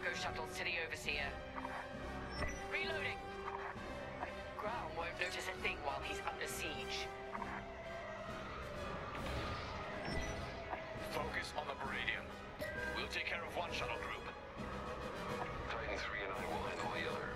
cargo shuttle to the Overseer. Reloading! Ground won't notice a thing while he's under siege. Focus on the Meridian. We'll take care of one shuttle group. Titan 3 and I will handle the other.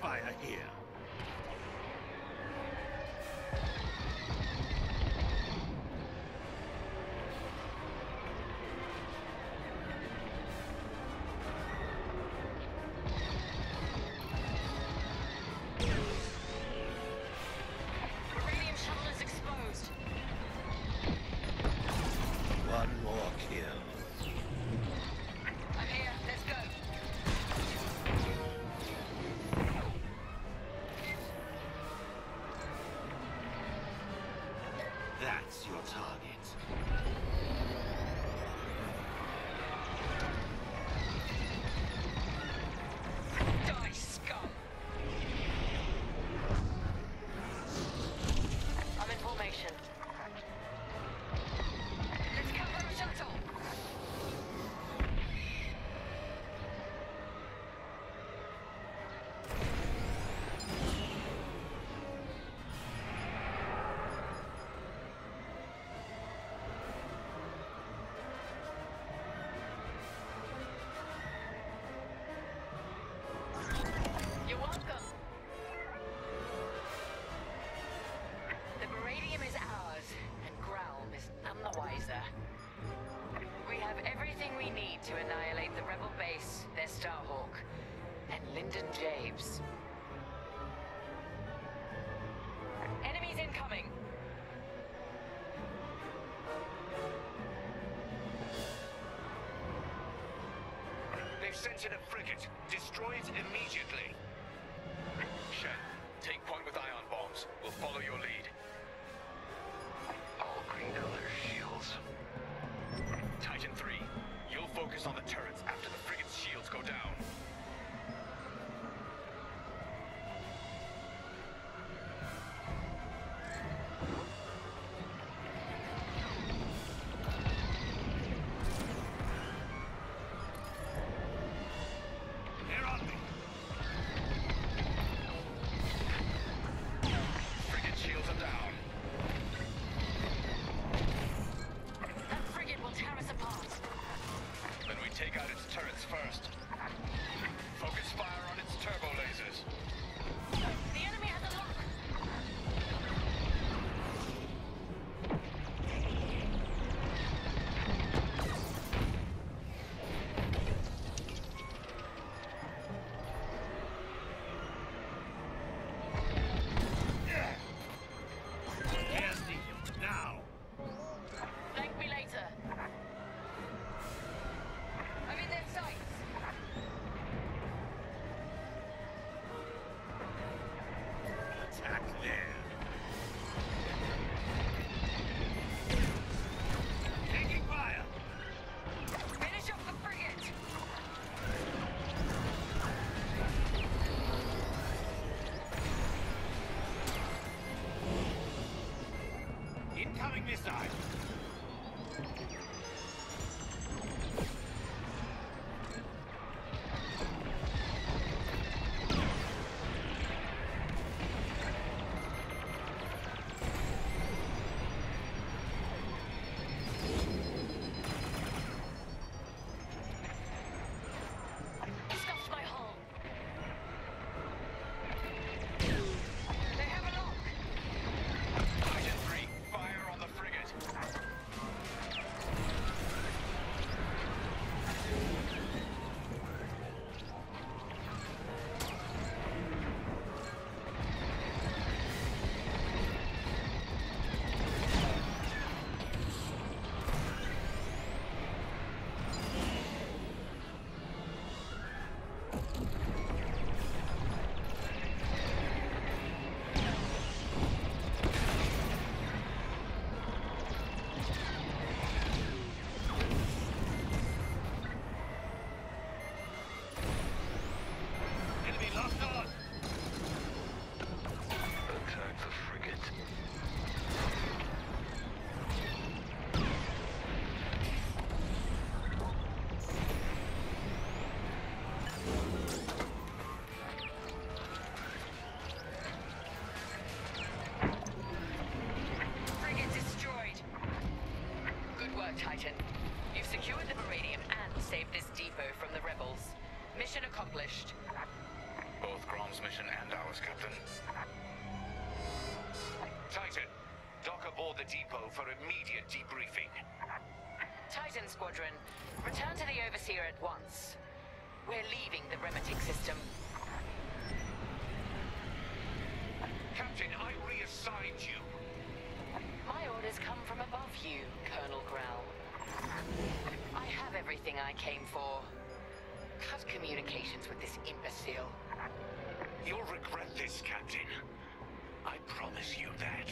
fire here. your target. sensitive frigate. Destroy it immediately. Attack them. Taking fire. Finish up the frigate. Incoming missile. Captain. Titan, dock aboard the depot for immediate debriefing. Titan Squadron, return to the Overseer at once. We're leaving the Remedy. You'll regret this, Captain. I promise you that.